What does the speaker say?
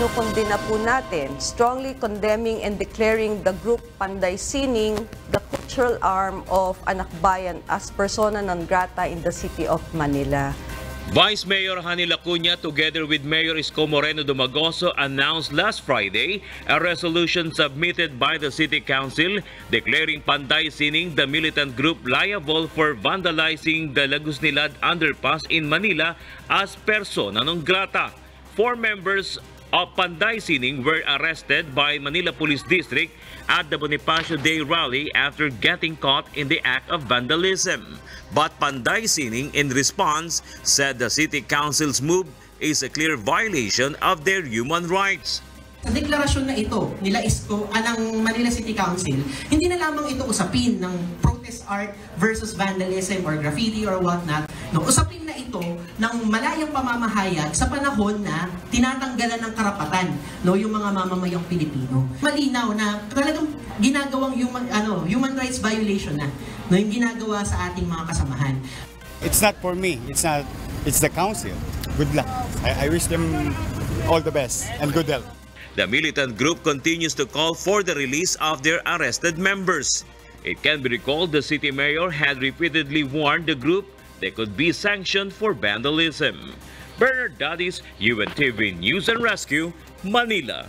kinukundina po natin, strongly condemning and declaring the group Panday Sining the cultural arm of Anakbayan as persona non grata in the city of Manila. Vice Mayor Hani Lacuna together with Mayor Isko Moreno Dumagoso announced last Friday a resolution submitted by the City Council declaring Panday Sining the militant group liable for vandalizing the Lagusnilad underpass in Manila as persona non grata. Four members of Panday Sining were arrested by Manila Police District at the Bonifacio Day rally after getting caught in the act of vandalism. But Panday Sining, in response, said the City Council's move is a clear violation of their human rights. Sa deklarasyon na ito nila Isko, anang Manila City Council, hindi na lamang ito usapin ng protest art versus vandalism or graffiti or whatnot. No, usapin ito ng malayang pamamahayag sa panahon na tinatanggalan ng karapatan no yung mga mamamayang Pilipino. Malinaw na talagang ginagawang human ano human rights violation na no yung ginagawa sa ating mga kasamahan. It's not for me. It's not. It's the council. Good luck. I, I wish them all the best and good health. The militant group continues to call for the release of their arrested members. It can be recalled the city mayor had repeatedly warned the group they could be sanctioned for vandalism. Bernard Dadis, UNTV News and Rescue, Manila.